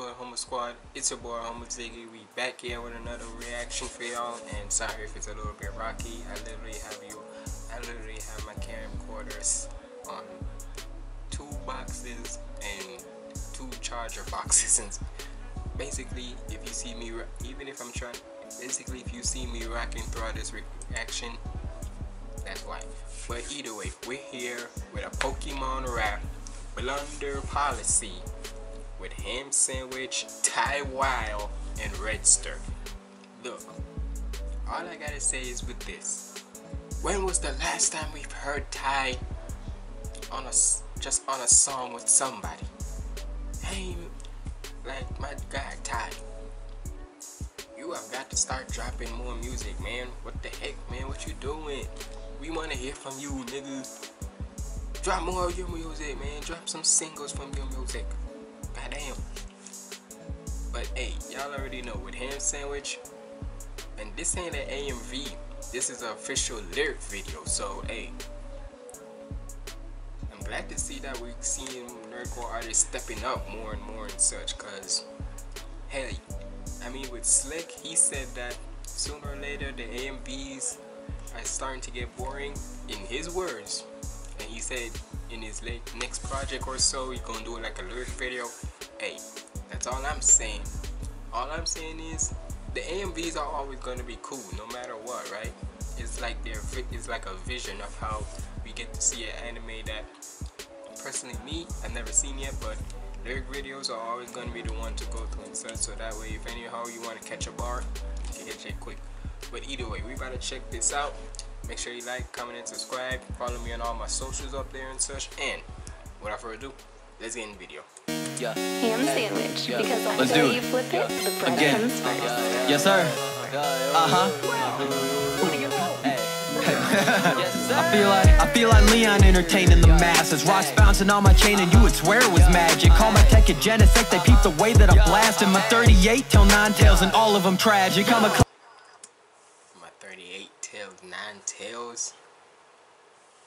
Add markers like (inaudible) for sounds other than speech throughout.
good, Humble Squad? It's your boy, Humble Ziggy. We back here with another reaction for y'all. And sorry if it's a little bit rocky. I literally have you, I literally have my camcorders on two boxes and two charger boxes. (laughs) And basically, if you see me, even if I'm trying, basically, if you see me rocking throughout this reaction, that's why. But either way, we're here with a Pokemon rap blunder policy with ham sandwich, Ty Wild, and red Redster. Look, all I gotta say is with this. When was the last time we've heard Ty on a just on a song with somebody? Hey, like my guy Ty. You have got to start dropping more music, man. What the heck, man? What you doing? We wanna hear from you, nigga. Drop more of your music, man. Drop some singles from your music. Goddamn. But hey, y'all already know with Ham Sandwich, and this ain't an AMV. This is an official lyric video. So hey, I'm glad to see that we're seeing nerdcore artists stepping up more and more and such. Cause hey, I mean with Slick, he said that sooner or later the AMVs are starting to get boring. In his words, and he said in his next project or so he's gonna do like a lyric video. Hey that's all i'm saying. All i'm saying is the amvs are always gonna be cool no matter what right? It's like their it's like a vision of how we get to see an anime that personally me i've never seen yet but lyric videos are always to be the one to go to and such so that way if anyhow you want to catch a bar you can catch it quick. But either way we to check this out Make sure you like, comment, and subscribe. Follow me on all my socials up there and such. And without further ado, let's get in the video. Yeah. Ham sandwich. Yeah. Because on let's the do you it. flip it, the bread Again. comes first. Yes, sir. Uh huh. (laughs) I feel like I feel like Leon entertaining the masses. Rocks bouncing on my chain, and you would swear it was magic. Call my tech a Genesect, they peep the way that I'm blasting. My 38 till nine tails, and all of them tragic. I'm a My 38 tails, 9 tails.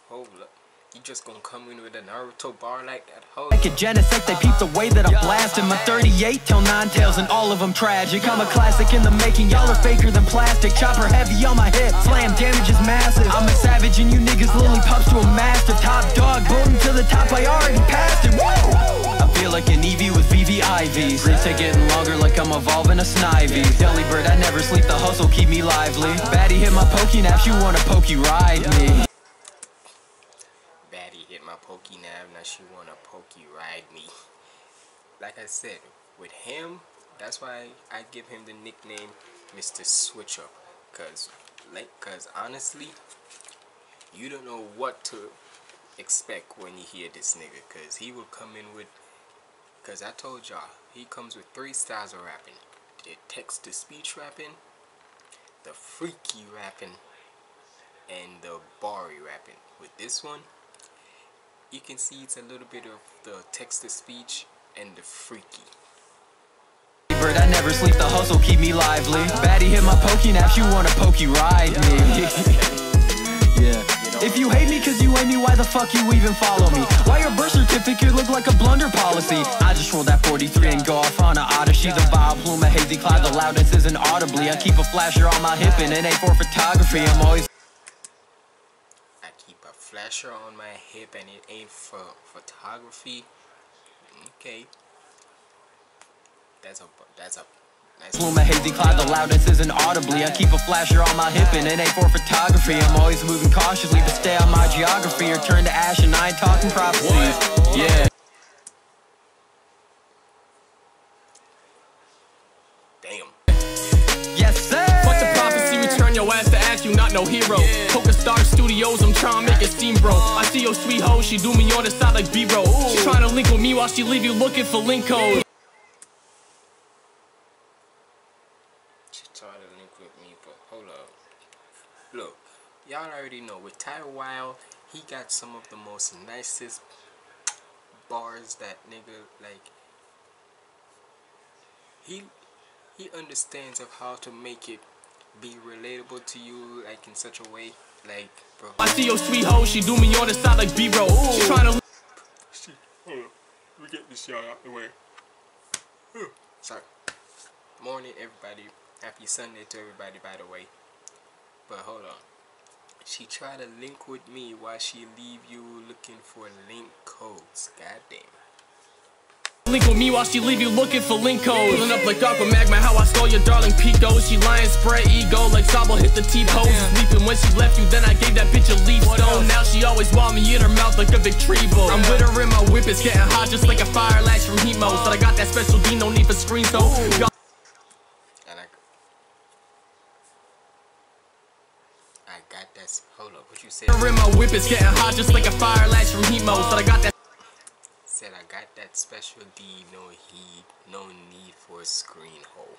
Hold up. You just gonna come in with a Naruto bar like that? Hold Like a Genesect, they peep the way that I'm blasting. My 38 till nine tails, and all of them tragic. I'm a classic in the making, y'all are faker than plastic. Chopper heavy on my hip, slam damage is massive. I'm a savage, and you niggas lily pups to a master. Top dog, boom to the top, I already passed it. Woo! Feel like an Eevee with VVIVs. Rings take getting longer, like I'm evolving a Snivy. Delibird, I never sleep, the hustle keep me lively. Baddie hit my PokéNav, you wanna pokey ride me. Baddie hit my PokéNav, now she wanna pokey ride me. Like I said, with him, that's why I give him the nickname Mr. Switcher. Cause like cause honestly, you don't know what to expect when you hear this nigga. Cause he will come in with cause I told y'all, he comes with three styles of rapping. The text to speech rapping, the freaky rapping, and the bari rapping. With this one, you can see it's a little bit of the text to speech and the freaky. I never sleep, the hustle keep me lively. Baddie hit my PokéNavs, you wanna pokey ride me. (laughs) yeah. If you hate me cause you hate me, why the fuck you even follow me? Why your birth certificate look like a blunder policy? I just rolled that 43 and go off on a odyssey. The bob plume, a hazy cloud, the loudness isn't audibly. I keep a flasher on my hip and it ain't for photography. I'm always I keep a flasher on my hip and it ain't for photography. Okay. That's a that's a Plume a hazy cloud, the loudness isn't audibly. I keep a flasher on my hip and it ain't for photography. I'm always moving cautiously to stay on my geography or turn to ash and I ain't talking prophecies. Yeah. damn. Yes, sir. Fuck the prophecy, return your ass to ask you, not no hero. Coca Star Studios, I'm trying to make it seem, bro. I see your sweet hoe, she do me on the side like B-roll. She trying to link with me while she leave you looking for link codes. She tried to link with me, but hold up. Look, y'all already know with Ty Wild, he got some of the most nicest bars that nigga like. He he understands of how to make it be relatable to you, like in such a way, like bro. I see your sweet hoe, she do me on the side like B-roll. She trying to Shit, hold up. We get this y'all out the way. sorry. Morning, everybody. Happy Sunday to everybody, by the way. But hold on. She tried to link with me while she leave you looking for link codes. God damn. Link with me while she leave you looking for link codes. Pulling up like Aqua Magma, how I stole your darling Pico. She lying, spread ego like Sabo hit the T-pose. Sleeping when she left you, then I gave that bitch a leaf stone. Now she always want me in her mouth like a big tree bow. I'm with her in my whip, it's getting hot just like a fire lash from Hemo. Said I got that special D, no need for screen so. Y'all And I, I got that. Hold up, what you said? my whip, it's getting hot just like a fire lash from Hemo. Said I got that Said I got that special D, no heat, no need for a screen hole.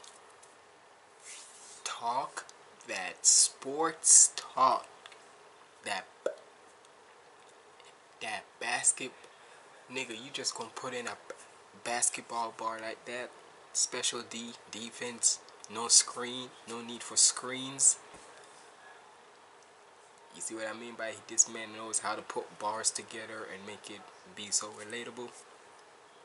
Talk that sports talk. That that basket nigga, you just gonna put in a basketball bar like that? Special D, defense, no screen, no need for screens. You see what I mean by this man knows how to put bars together and make it be so relatable?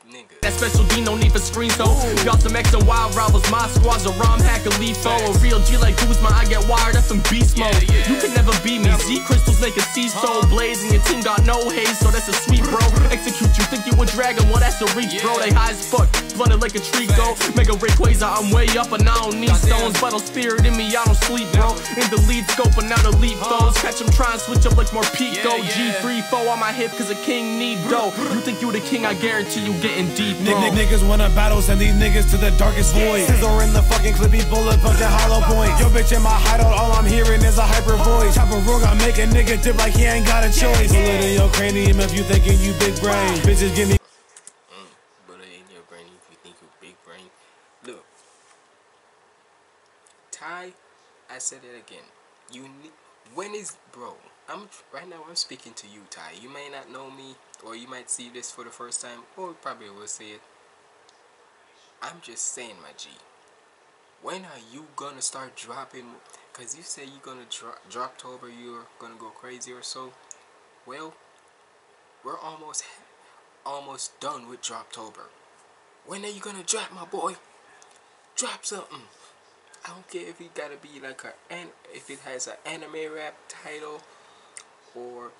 Nigga. That special D, no need for screen so Got some extra wild rivals, my squad's a Rom hacker Leafo A real G like Kuzma, I get wired up in beast mode. You can never beat me, Z crystals make a sea so blazing Your team got no haze, so that's a sweet bro. Execute you, think you a dragon, well that's a reach bro. They high as fuck, flooded like a tree go. Mega Rayquaza, I'm way up and I don't need stones. Vital spirit in me, I don't sleep bro. In the lead scope and now the lead foes. Catch them trying switch up like Morpeko G3 foe on my hip cause a king need dough. (laughs) You think you the king, I guarantee you getting deep bro nick, niggas wanna battle, send these niggas to the darkest void. Sizzle in the fucking clippy, bullet punch hollow point. Yo, bitch, in my hideout, all I'm hearing is a hyper voice. Chop a rug, I make a nigga dip like he ain't got a choice. Bullet in your cranium if you thinking you big brain. Bitches give me mm, Bullet in your brain if you think you big brain. Look. Ty, I said it again. You need when is bro, I'm right now I'm speaking to you, Ty. You may not know me or you might see this for the first time or probably will see it. I'm just saying my G. When are you gonna start dropping cause you say you're gonna drop Droptober you're gonna go crazy or so. Well, we're almost almost done with Droptober. When are you gonna drop, my boy? Drop something. I don't care if it gotta be like a an if it has an anime rap title or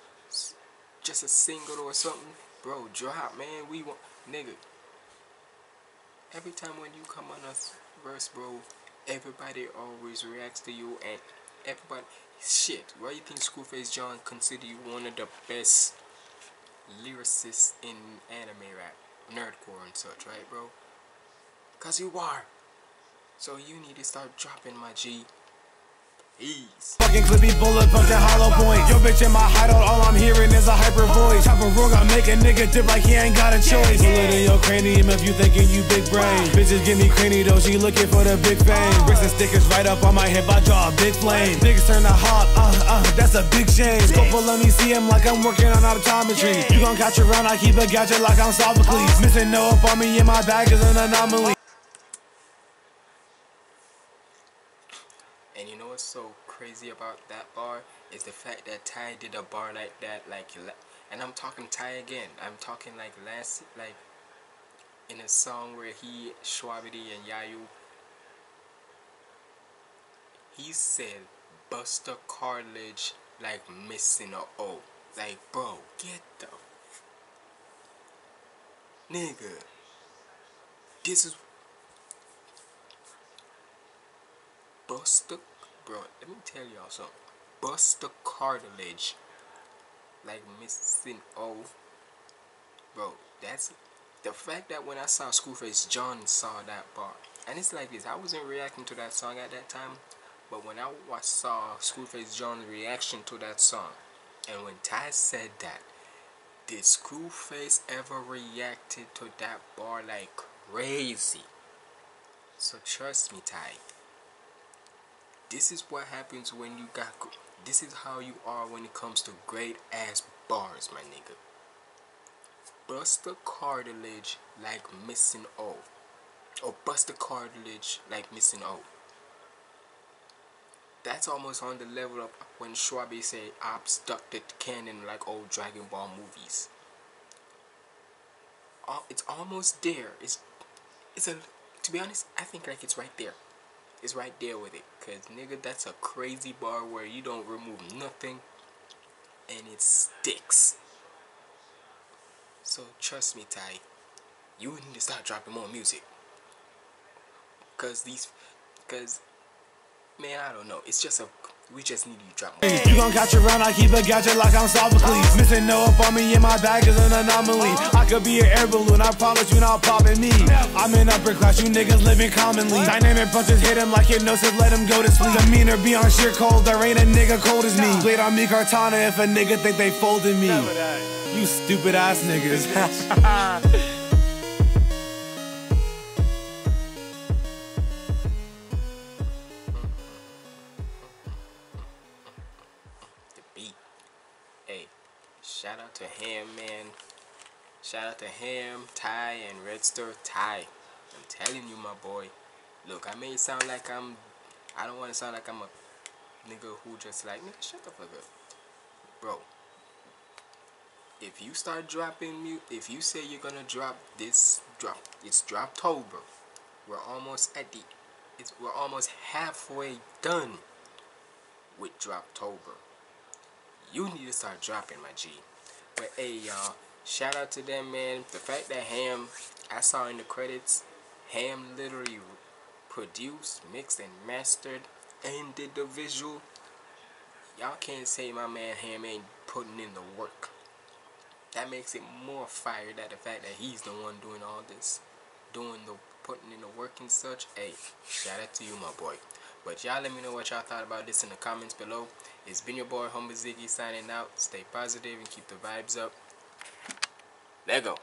just a single or something. Bro, drop, man. We want nigga. Every time when you come on us verse, bro, everybody always reacts to you and everybody shit. Why you think Screwface John consider you one of the best lyricists in anime rap, nerdcore and such, right, bro? Cause you are. So you need to start dropping my G. Ease. fucking clippy, bullet punch and hollow point. Yo, bitch, in my hideout, all I'm hearing is a hyper voice. Chop a rug, I make a nigga dip like he ain't got a choice. Bullet in your cranium if you thinking you big brain. Bitches give me cranny though, she looking for the big fame. Bricks and stickers right up on my hip, I draw a big flame. Niggas turn to hot, uh, uh, that's a big shame. Scope let me see him like I'm working on optometry. You gon' catch around, I keep a gadget like I'm Sophocles. MissingNo up on me in my bag is an anomaly. And you know what's so crazy about that bar is the fact that Ty did a bar like that, like, and I'm talking Ty again. I'm talking like last, like, in a song where he, Shwabadi and Yayu, he said, Buster cartilage like missing a O. Like, bro, get the nigga. This is Buster, bro. Let me tell y'all something. Buster cartilage, like missing O, bro. That's the fact that when I saw Screwface John saw that bar, and it's like this. I wasn't reacting to that song at that time, but when I saw Screwface John's reaction to that song, and when Ty said that, did Screwface ever reacted to that bar like crazy? So trust me, Ty. This is what happens when you got. This is how you are when it comes to great ass bars, my nigga. Bust the cartilage like missing O. Or bust the cartilage like missing O. That's almost on the level of when Schwabe say I abducted canon like old Dragon Ball movies. It's almost there. It's it's a to be honest, I think like it's right there. It's right there with it. Cause nigga, that's a crazy bar where you don't remove nothing and it sticks. So trust me, Ty. You need to start dropping more music. Cause these cause man, I don't know. It's just a we just need you to drop. You gon' catch around, I keep a gadget like I'm Sophocles. MissingNo up on me in my bag is an anomaly. I could be an air balloon, I promise you not popping me. I'm in upper class, you niggas living commonly. Dynamic punches hit him like hypnosis, let him go to sleep. Demeanor beyond sheer cold, there ain't a nigga cold as me. Played on me Kartana if a nigga think they folded me. You stupid ass niggas. (laughs) (laughs) shout out to Ham Man. Shout out to Ham, Ty, and Redster Ty. I'm telling you, my boy. Look, I may sound like I'm. I don't want to sound like I'm a nigga who just like nigga. Shut the fuck up, bro. If you start dropping mute, if you say you're gonna drop this drop, it's Droptober. We're almost at the. It's we're almost halfway done with Droptober you need to start dropping my G. But hey y'all, shout out to them man. The fact that Ham I saw in the credits, Ham literally produced, mixed and mastered and did the visual. Y'all can't say my man Ham ain't putting in the work. That makes it more fire that the fact that he's the one doing all this. Doing the putting in the work and such. Hey, shout out to you my boy. But y'all let me know what y'all thought about this in the comments below. It's been your boy Humble Ziggy signing out. Stay positive and keep the vibes up. Let go.